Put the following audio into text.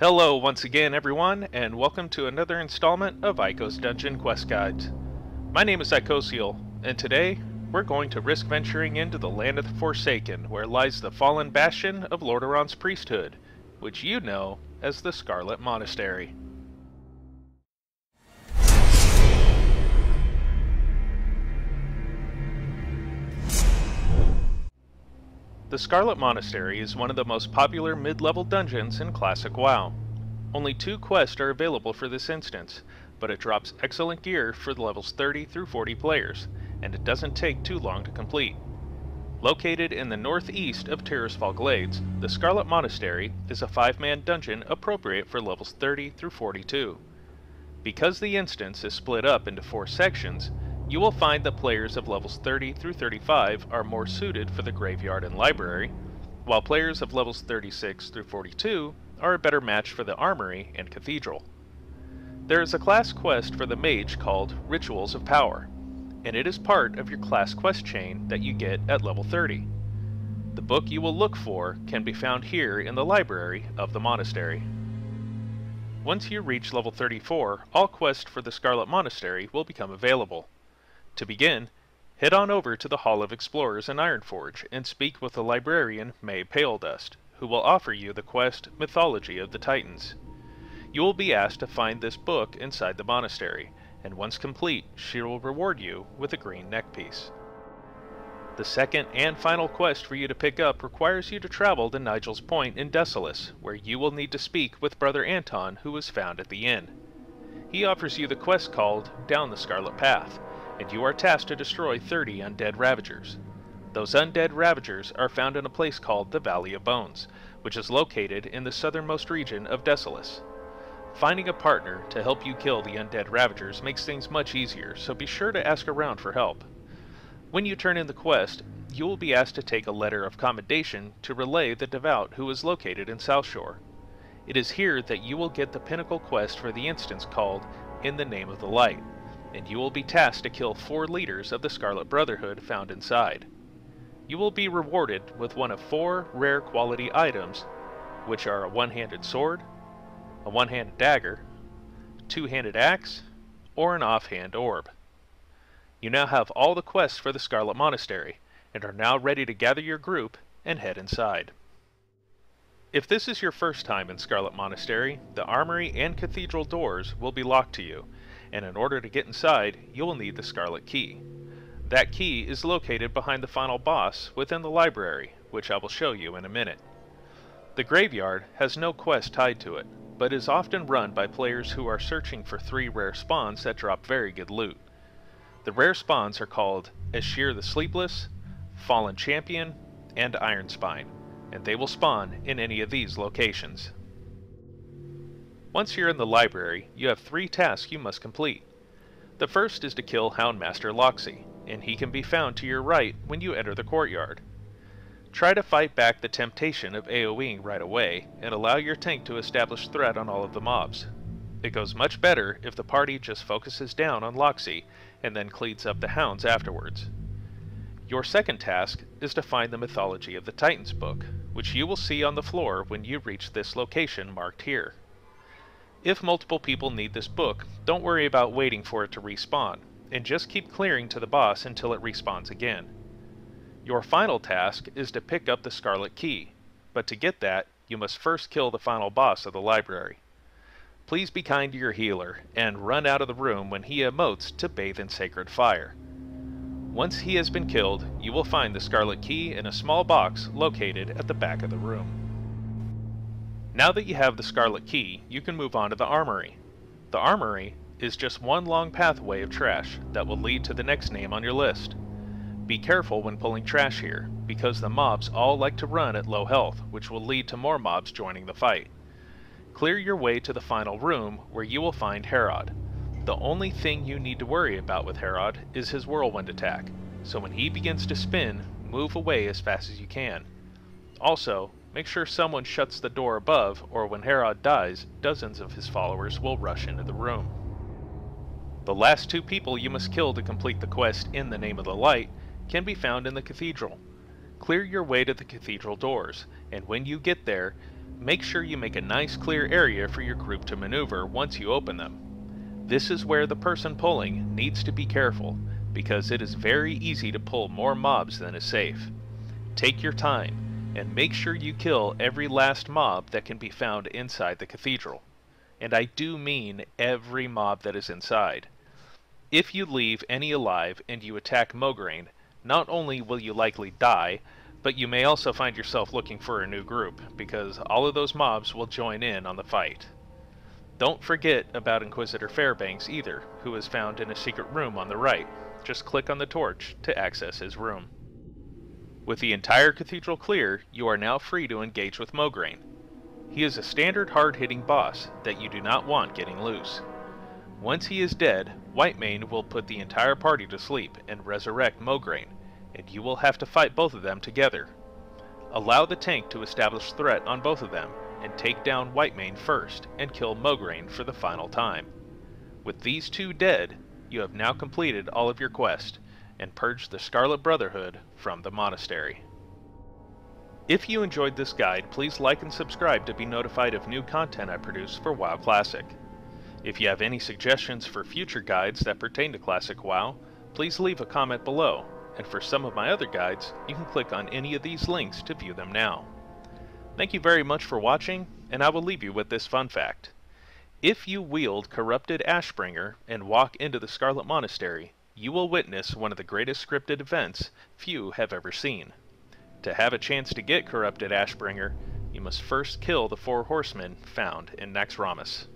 Hello once again everyone, and welcome to another installment of Ico's Dungeon Quest Guides. My name is Icosiol, and today we're going to risk venturing into the Land of the Forsaken, where lies the fallen bastion of Lordaeron's priesthood, which you know as the Scarlet Monastery. The Scarlet Monastery is one of the most popular mid-level dungeons in Classic WoW. Only two quests are available for this instance, but it drops excellent gear for the levels 30 through 40 players, and it doesn't take too long to complete. Located in the northeast of Tirisfal Glades, the Scarlet Monastery is a five-man dungeon appropriate for levels 30 through 42. Because the instance is split up into four sections, you will find that players of levels 30 through 35 are more suited for the graveyard and library, while players of levels 36 through 42 are a better match for the armory and cathedral. There is a class quest for the mage called Rituals of Power, and it is part of your class quest chain that you get at level 30. The book you will look for can be found here in the library of the monastery. Once you reach level 34, all quests for the Scarlet Monastery will become available. To begin, head on over to the Hall of Explorers in Ironforge and speak with the librarian Mae Paledust, who will offer you the quest Mythology of the Titans. You will be asked to find this book inside the monastery, and once complete, she will reward you with a green neckpiece. The second and final quest for you to pick up requires you to travel to Nijel's Point in Desolace, where you will need to speak with Brother Anton, who was found at the inn. He offers you the quest called Down the Scarlet Path, and you are tasked to destroy 30 undead Ravagers. Those undead Ravagers are found in a place called the Valley of Bones, which is located in the southernmost region of Desolace. Finding a partner to help you kill the undead Ravagers makes things much easier, so be sure to ask around for help. When you turn in the quest, you will be asked to take a letter of commendation to Raleigh the Devout who is located in Southshore. It is here that you will get the pinnacle quest for the instance called In the Name of the Light and you will be tasked to kill four leaders of the Scarlet Brotherhood found inside. You will be rewarded with one of four rare quality items, which are a one-handed sword, a one-handed dagger, two-handed axe, or an offhand orb. You now have all the quests for the Scarlet Monastery, and are now ready to gather your group and head inside. If this is your first time in Scarlet Monastery, the armory and cathedral doors will be locked to you, and in order to get inside, you will need the Scarlet Key. That key is located behind the final boss within the library, which I will show you in a minute. The graveyard has no quest tied to it, but is often run by players who are searching for three rare spawns that drop very good loot. The rare spawns are called Azshir the Sleepless, Fallen Champion, and Iron Spine, and they will spawn in any of these locations. Once you're in the library, you have three tasks you must complete. The first is to kill Houndmaster Loksey, and he can be found to your right when you enter the courtyard. Try to fight back the temptation of AoEing right away, and allow your tank to establish threat on all of the mobs. It goes much better if the party just focuses down on Loksey, and then cleans up the hounds afterwards. Your second task is to find the Mythology of the Titans book, which you will see on the floor when you reach this location marked here. If multiple people need this book, don't worry about waiting for it to respawn, and just keep clearing to the boss until it respawns again. Your final task is to pick up the Scarlet Key, but to get that, you must first kill the final boss of the library. Please be kind to your healer, and run out of the room when he emotes to bathe in sacred fire. Once he has been killed, you will find the Scarlet Key in a small box located at the back of the room. Now that you have the Scarlet Key, you can move on to the Armory. The Armory is just one long pathway of trash that will lead to the next name on your list. Be careful when pulling trash here, because the mobs all like to run at low health, which will lead to more mobs joining the fight. Clear your way to the final room, where you will find Herod. The only thing you need to worry about with Herod is his whirlwind attack, so when he begins to spin, move away as fast as you can. Also, Make sure someone shuts the door above, or when Herod dies, dozens of his followers will rush into the room. The last two people you must kill to complete the quest in the name of the light can be found in the cathedral. Clear your way to the cathedral doors, and when you get there, make sure you make a nice clear area for your group to maneuver once you open them. This is where the person pulling needs to be careful, because it is very easy to pull more mobs than is safe. Take your time, and make sure you kill every last mob that can be found inside the cathedral. And I do mean every mob that is inside. If you leave any alive and you attack Mograine, not only will you likely die, but you may also find yourself looking for a new group, because all of those mobs will join in on the fight. Don't forget about Inquisitor Fairbanks either, who is found in a secret room on the right. Just click on the torch to access his room. With the entire cathedral clear, you are now free to engage with Mograine. He is a standard hard-hitting boss that you do not want getting loose. Once he is dead, Whitemane will put the entire party to sleep and resurrect Mograine, and you will have to fight both of them together. Allow the tank to establish threat on both of them, and take down Whitemane first and kill Mograine for the final time. With these two dead, you have now completed all of your quest and purge the Scarlet Brotherhood from the monastery. If you enjoyed this guide, please like and subscribe to be notified of new content I produce for WoW Classic. If you have any suggestions for future guides that pertain to Classic WoW, please leave a comment below, and for some of my other guides, you can click on any of these links to view them now. Thank you very much for watching, and I will leave you with this fun fact. If you wield Corrupted Ashbringer and walk into the Scarlet Monastery, you will witness one of the greatest scripted events few have ever seen. To have a chance to get Corrupted Ashbringer, you must first kill the four horsemen found in Naxxramas.